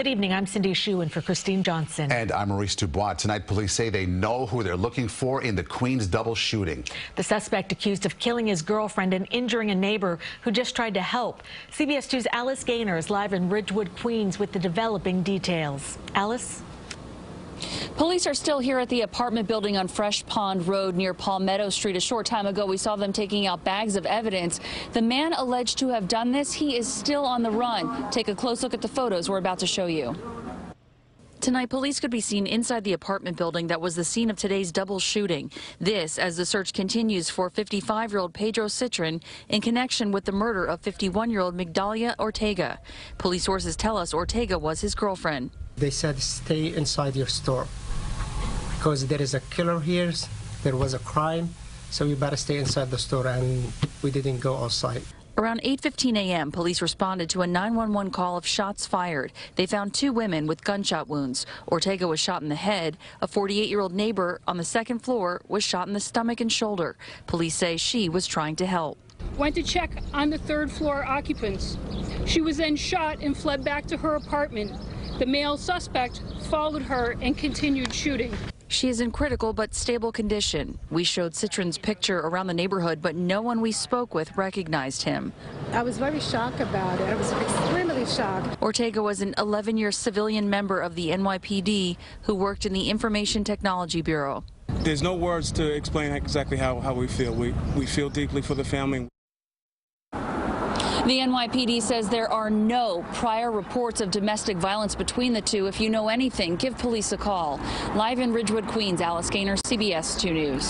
Good evening. I'm Cindy Hsu and for Christine Johnson. And I'm Maurice Dubois. Tonight, police say they know who they're looking for in the Queens double shooting. The suspect accused of killing his girlfriend and injuring a neighbor who just tried to help. CBS 2's Alice Gainer is live in Ridgewood, Queens with the developing details. Alice? Police are still here at the apartment building on Fresh Pond Road near Palmetto Street. A short time ago, we saw them taking out bags of evidence. The man alleged to have done this, he is still on the run. Take a close look at the photos we're about to show you. Tonight, police could be seen inside the apartment building that was the scene of today's double shooting. This as the search continues for 55-year-old Pedro Cintron in connection with the murder of 51-year-old Migdalia Ortega. Police sources tell us Ortega was his girlfriend. They said stay inside your store because there is a killer here, there was a crime, so you better stay inside the store, and we didn't go outside. Around 8:15 a.m., police responded to a 911 call of shots fired. They found two women with gunshot wounds. Ortega was shot in the head. A 48-year-old neighbor on the second floor was shot in the stomach and shoulder. Police say she was trying to help. Went to check on the third floor occupants. She was then shot and fled back to her apartment. The male suspect followed her and continued shooting. She is in critical but stable condition. We showed Cintron's picture around the neighborhood, but no one we spoke with recognized him. I was very shocked about it. I was extremely shocked. Ortega was an 11-year civilian member of the NYPD who worked in the Information Technology Bureau. There's no words to explain exactly how, how we feel. We, we feel deeply for the family. The NYPD says there are no prior reports of domestic violence between the two. If you know anything, give police a call. Live in Ridgewood, Queens, Alice Gainer, CBS 2 News.